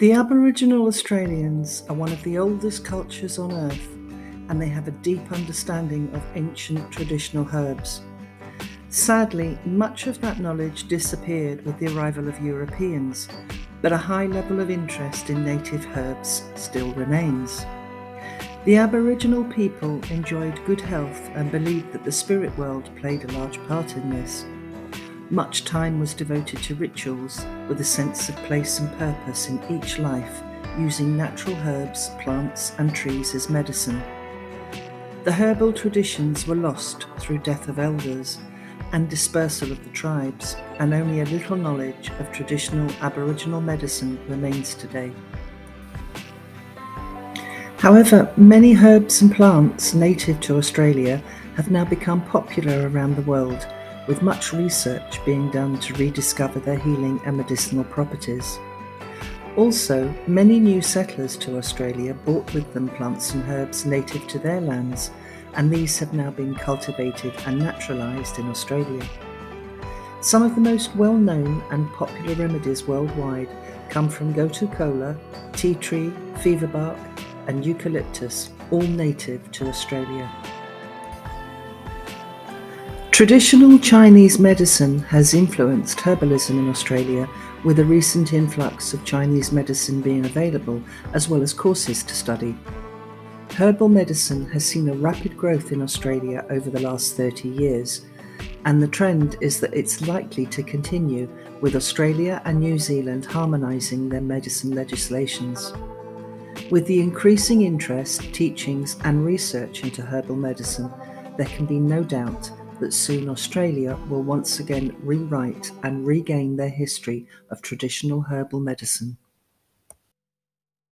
The Aboriginal Australians are one of the oldest cultures on Earth and they have a deep understanding of ancient traditional herbs. Sadly, much of that knowledge disappeared with the arrival of Europeans, but a high level of interest in native herbs still remains. The Aboriginal people enjoyed good health and believed that the spirit world played a large part in this. Much time was devoted to rituals with a sense of place and purpose in each life, using natural herbs, plants, and trees as medicine. The herbal traditions were lost through death of elders and dispersal of the tribes, and only a little knowledge of traditional Aboriginal medicine remains today. However, many herbs and plants native to Australia have now become popular around the world, with much research being done to rediscover their healing and medicinal properties. Also, many new settlers to Australia brought with them plants and herbs native to their lands, and these have now been cultivated and naturalised in Australia. Some of the most well known and popular remedies worldwide come from gotu kola, tea tree, fever bark, and eucalyptus, all native to Australia. Traditional Chinese medicine has influenced herbalism in Australia with a recent influx of Chinese medicine being available, as well as courses to study. Herbal medicine has seen a rapid growth in Australia over the last 30 years, and the trend is that it's likely to continue, with Australia and New Zealand harmonising their medicine legislations. With the increasing interest, teachings, and research into herbal medicine, there can be no doubt that soon Australia will once again rewrite and regain their history of traditional herbal medicine.